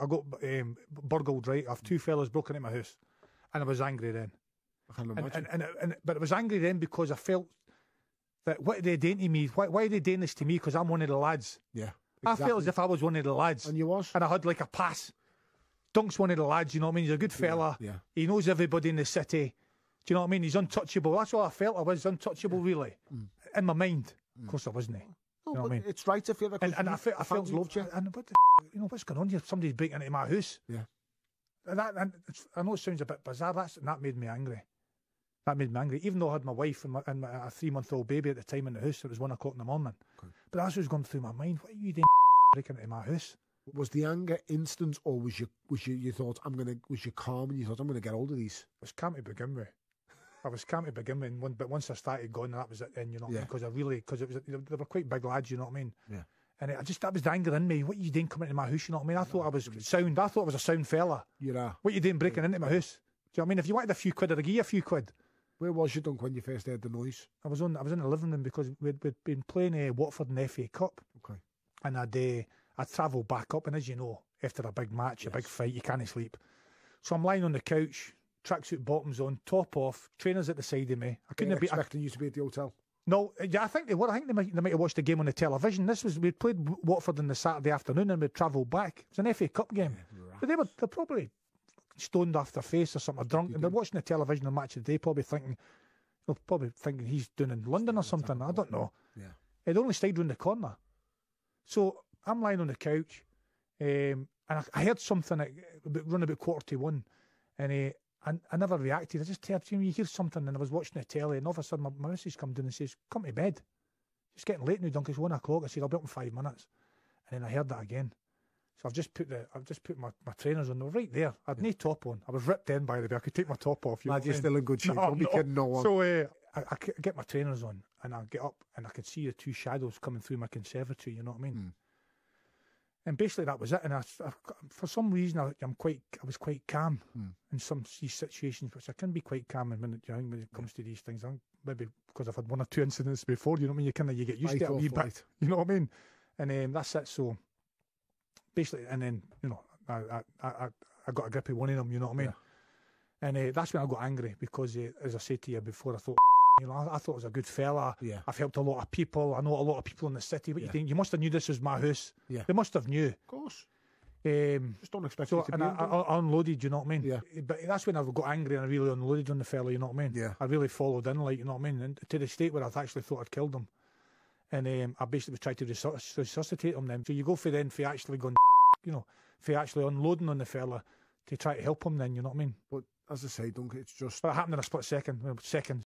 I got um, burgled. Right, I've two fellas broken into my house, and I was angry then. I can And, imagine. and, and, and but I was angry then because I felt that what are they doing to me? Why, why are they doing this to me? Because I'm one of the lads. yeah. I felt as if I was one of the lads, And you was? and I had like a pass. Dunc's one of the lads, you know what I mean? He's a good fella. yeah. He knows everybody in the city. Do you know what I mean? He's untouchable. That's all I felt. I was untouchable, really, mm. in my mind. Mm. Of course, I wasn't. Eh? No, you know what but I mean? It's right to feel that. And, and I, fe- I felt loved you. And what the, you know what's going on here? Somebody's breaking into my house. Yeah. And that, and I know it sounds a bit bizarre. That's and that made me angry. That made me angry. Even though I had my wife and, my, and my, a three month old baby at the time in the house, it was one o'clock in the morning. Okay. But that's what was going through my mind. What are you doing breaking into my house? Was the anger instant, or was you was you you thought I'm gonna was you calm and you thought I'm gonna get hold of these? I was calm to begin with. I was calm to begin with, and one, but once I started going, that was it. Then you know, Yeah. because I really, because it was, they were quite big lads. You know what I mean? Yeah. And I just that was the anger in me. What you doing coming into my house? You know what I mean? I thought I was sound. I thought I was a sound fella. You're uh, What you doing breaking into my house? Do you know what I mean? If you wanted a few quid, I'd give you a few quid. where was you, Dunc, when you first heard the noise? I was on. I was in the living room because we'd, we'd been playing uh, Watford in the FA Cup, Okay. and I'd uh, I'd travelled back up. And as you know, after a big match, a big fight, you can't sleep. So I'm lying on the couch, tracksuit bottoms on, top off, trainers at the side of me. I couldn't They're have been. I, expecting you to be at the hotel. No, yeah, I think they were. I think they might, they might have watched the game on the television. This was we played Watford on the Saturday afternoon, and we travelled back. It was an FA Cup game, but they were they're probably stoned off their face or something, or drunk, and they're watching the television on match of the day, probably thinking, they're probably thinking he's doing in London or something. I don't know. Yeah. It only stayed round the corner. So I'm lying on the couch, um, and I, I heard something at about, run about quarter to one, and uh, I, I never reacted. I just heard, you, know, you hear something, and I was watching the telly, and all of a sudden my, my missus comes in and says, "Come to bed. It's getting late now, Duncan. It's one o'clock." I said, "I'll be up in five minutes," and then I heard that again. So I've just put the I've just put my, my trainers on. They were right there. I had no top on. I was ripped in by the way. I could take my top off. You Lad, you're mean? still in good shape. No, Don't be kidding no one. So uh, I, I get my trainers on and I get up and I can see the two shadows coming through my conservatory. You know what I mean? Hmm. And basically that was it. And I, I- for some reason, I, I'm quite, I was quite calm Hmm. in some these situations, which I can be quite calm in when, it- when it comes to these things. I'm, maybe because I've had one or two incidents before. You know what I mean? You kind of you get used to it a wee bit. You know what I mean? And um, that's it. So basically, and then you know, I I, I, I- got a grip of one of them. You know what I mean? And uh, that's when I got angry because, uh, as I said to you before, I thought, you know, I, I thought I was a good fella. Yeah. I've helped a lot of people. I know a lot of people in the city. But Yeah. you think? You must have knew this was my house. Yeah. They must have knew. Of course. Um, Just don't expect so to and be. I, I, I unloaded. You know what I mean? Yeah. But that's when I got angry and I really unloaded on the fella. You know what I mean? Yeah. I really followed in, like you know what I mean, and to the state where I actually thought I'd killed him. And um, I basically tried to resus- resuscitate him. Then, so you go for then for actually going, you know, for actually unloading on the fella to try to help him. Then you know what I mean? But as I say, Dunc, it's just But it happened in a split second, well, seconds.